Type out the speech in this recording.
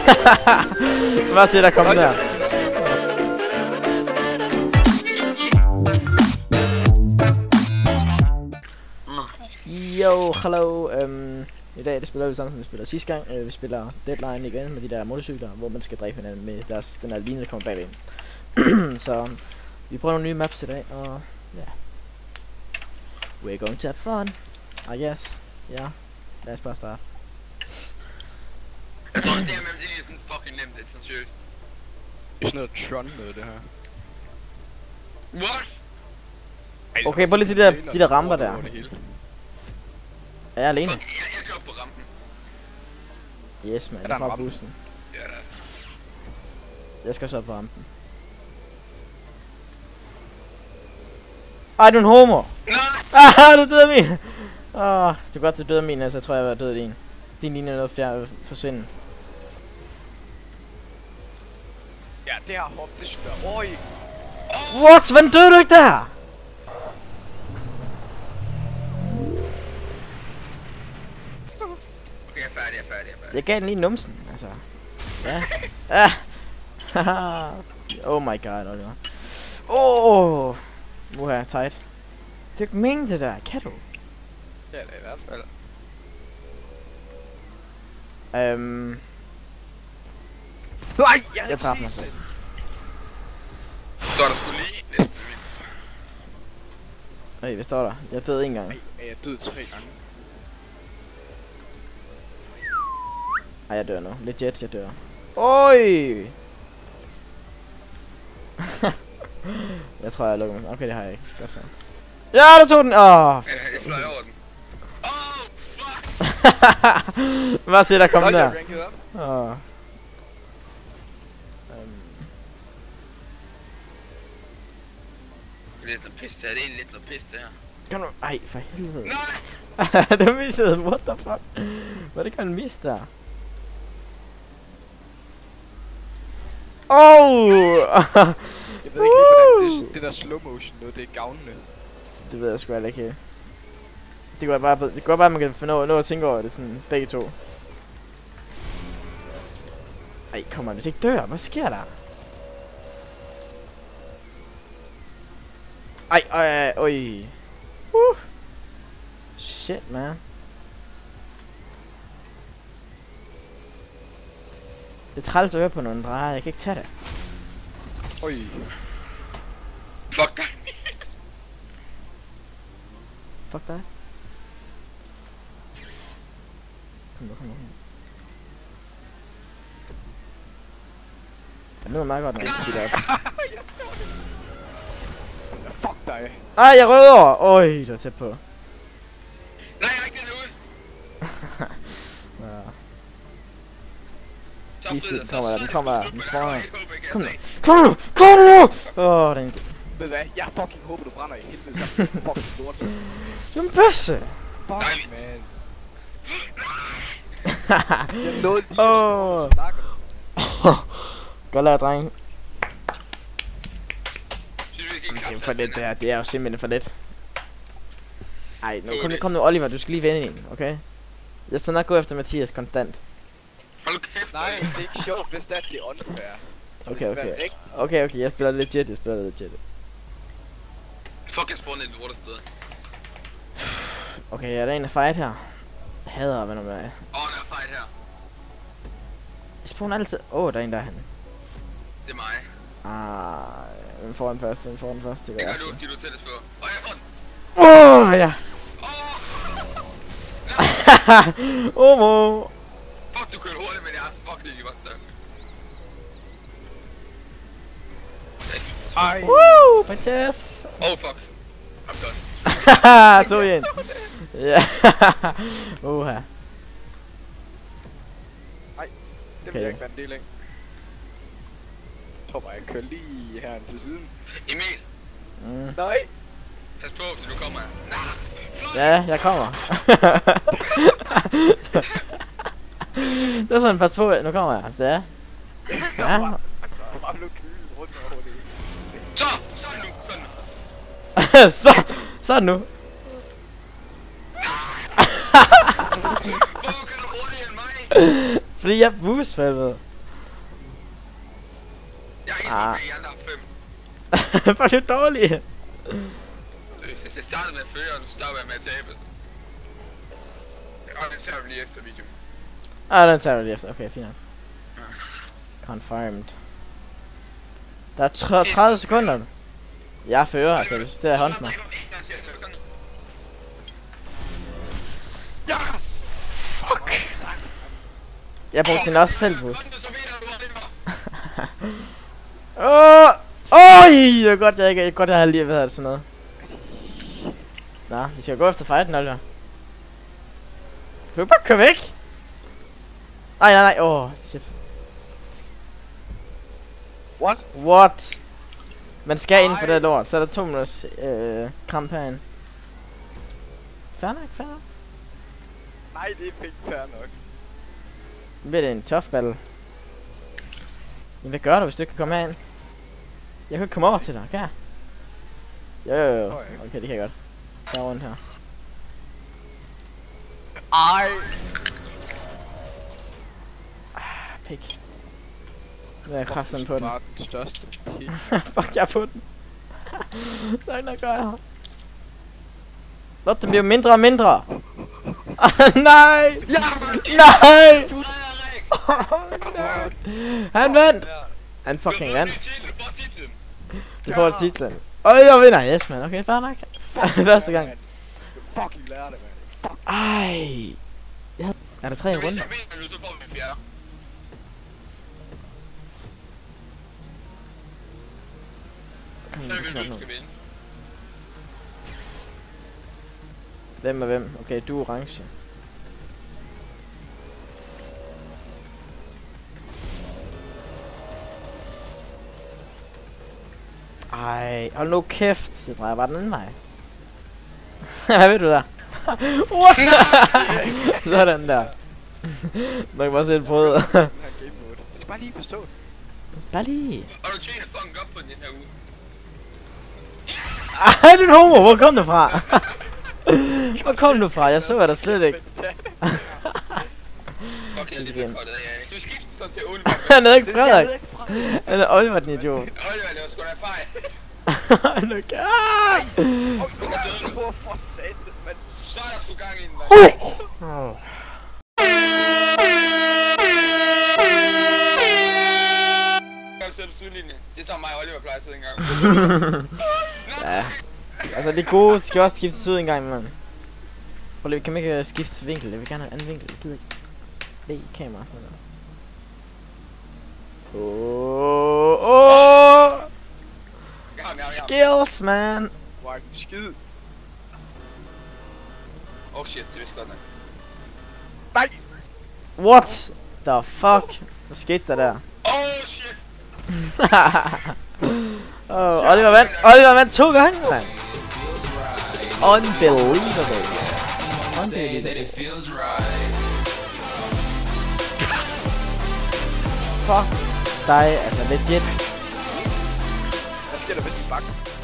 Hvad siger der kommer der? Yo, hello. Um, I dag det spiller vi sammen som vi spiller sidste gang. Uh, vi spiller Deadline igen med de der motorcykler, hvor man skal dræbe hinanden med deres, den der linje, der kommer bagved. så vi prøver nogle nye maps i dag, og ja. Yeah. We're going to have fun. I guess. Ja, yeah. lad os bare starte. Jeg tror, det her med, det er sådan fucking nemt, det er seriøst. Det er sådan noget Tron noget, det her. What? Ej, Okay, prøv lige til de der- de der ramper der. Er jeg alene? Fuck, jeg, jeg kører op på rampen. Yes, man. Er der Jeg en rampe? bussen. Ja, der er. Jeg skal så op på rampen. Ej, du er en homo! Nej! Ah, du døde min! Åh, oh, det er godt, du døde min, altså jeg tror, jeg var død af din. Din linje er noget fjern forsvinde. Ja, det her hop, det skal Oj! What? Hvordan døde du ikke der? Okay, jeg er færdig, jeg er færdig, jeg er færdig. Jeg gav den lige numsen, altså. Ja. Ah. Haha. oh my god, Oliver. Åh! Oh. Uha, tight. Det er ikke meningen det der, kan du? Ja, det er i hvert fald. Øhm, Nej! jeg dræbte mig selv. Så er der sgu lige næste min. Hey, hvad står der? Jeg døde en gang. Er jeg død tre gange? Ej, jeg dør nu. Legit, jeg dør. Oj! jeg tror, jeg lukker mig. Okay, det har jeg ikke. Godt så. Ja, der tog den! Åh! Oh. Jeg fløj over den. Oh, fuck! Hvad siger der kom der? Åh. Um. Det er lidt noget pis, det her. Det er egentlig lidt noget pis, det her. Kom nu. Ej, for helvede. Nej! det missede. What the fuck? Hvad det kan han misse der? Oh! Jeg ved ikke lige, hvordan det, det der slow motion noget, det er gavnende. det ved jeg sgu heller ikke. Det går bare, det går bare, at man kan få nå, nå at tænke over det sådan begge to. Ej, kom on, hvis jeg ikke dør, hvad sker der? Ej, ej, oj. Uh. Shit, man. Det er træls at høre på nogen drejer, jeg kan ikke tage det. Oj. Fuck dig. Fuck dig. Kom nu, kom nu. Ja, nu er det meget godt, når jeg speeder op. dig. Ej, jeg rød over! Øj, det var tæt på. Nej, jeg er ikke den. Ja. Så- kommer der, den er kommer der, den spawner. Kom nu, kom nu, kom nu, kom nu! Åh, den, Ved du hvad? Jeg fucking håber, du brænder i helvede sammen. fucking den bøsse! Fuck, Nej. man. Jeg nåede lige du. Godt lavet, dreng. Det er for lidt, det her. Det er jo simpelthen for lidt. Ej, nu, Jo, kom, kom nu, Oliver, du skal lige vende en, okay? Jeg skal nok gå efter Mathias konstant. Hold kæft. Nej, det er ikke sjovt, hvis det er, det er unfair. Okay, okay. Okay, okay, jeg spiller legit, jeg spiller legit. Fuck, jeg spawner et lortested. Okay, er der en af fight her? Jeg hader at vende med. Åh, oh, der er fight her. Jeg spawner altid... Åh, oh, der er en derhen. Det er mig. Ah, den får den først, den får den først. Det Det gør du, de er du tættest på. Og jeg får den. Åh, oh, ja. Åh! Omo. Fuck, du kørte hurtigt, men jeg er fuck det, godt der. Ej. Woo, Mathias. Oh, fuck. I'm done. Haha, tog en. Ja. Uha. Det vil Okay. jeg ikke være en del af. Jeg tror bare, jeg kører lige her til siden. Emil, Mm. Nej. pas på, til du kommer. Nej, Ja, jeg kommer. det var sådan, pas på, nu kommer jeg. Altså, ja. Ja. Bare blev kylden rundt over det hele. så, sådan nu, sådan nu. så, så nu. Fordi jeg er boost, for helvede. Ah. fem. For det er dårligt. Øh, Hvis jeg startede med at føre, og nu starter jeg med at tabe. Og det tager vi lige efter videoen. Ah, den tager vi lige efter. Okay, fint. Confirmed. Der er tre- 30 sekunder. Jeg fører, altså hvis det er håndens mig. Ja! Jeg brugte den også selv boost. Åh! Åh! Det er godt, jeg ikke godt, jeg har lige ved sådan noget. Nå, vi skal gå efter fighten, Oliver. Du kan bare køre væk. Nej, nej, nej. Åh, oh, shit. What? What? Man skal ind på Nej. det lort, så er der to minutters øh, kamp herinde. Fair nok, fair nok. Nej, det er ikke fair nok. Nu bliver det en tough battle. Hvad gør du, hvis du ikke kan komme herind? Jeg kan ikke komme over til dig, kan jeg? Jo, jo, jo. Ikke. Okay, det kan jeg godt. Der er rundt her. Ej! Pik. Nu er jeg kraften på den. Bare den største. pik. Fuck, jeg er på den. Nej, nej, gør jeg. Lad den blive mindre og mindre. nej! Ja! Nej! Redder Rik! Han vandt! Han fucking vandt. Vi får titlen. Og jeg vinder, yes man. Okay, fair nok. Første gang. Fucking lærer det, mand. Ej. Jeg Er der tre Hvis runde? jeg vinder nu, så får vi en fjerde. Kom, Så vi vil kan du nå. skal vinde. Hvem er hvem? Okay, du er orange. Ej, hold nu kæft. Jeg drejer bare den anden vej. Hvad ved du der? What? Sådan der. Man kan bare se et mode. Jeg skal bare lige forstå det. bare lige. Og du tjener fucking godt på den her uge. Ej, du er homo. Hvor kom du fra? Hvor kom du fra? Jeg så dig slet ikke. Fuck, jeg Det er af. Du skifter til Oliver. Han er ikke Frederik. Han er Oliver, den idiot. Oliver, det en fejl. Ikke... Ah! Du kan døde på for satan, mand. Så er der sgu gang i den, mand. Jeg. Det er så mig og Oliver plejer at sidde engang. Ja. Altså, det gode. De skal også skifte ud en gang, mand. Prøv lige, kan man ikke øh, skifte vinkel? Jeg vil gerne have anden vinkel. Jeg gider ikke. Det kamera. Sådan. Åh, åh, Jeg har ham, jeg har ham. Skills, man. Fucking skid. Oh shit, det vidste godt nok. Nej! What the fuck? Hvad skete der der? Oh shit! oh, Oliver vandt. Oliver vandt to gange, mand. Unbelievable. Unbelievable. Fuck dig, altså legit. Hvad sker der med de bakker?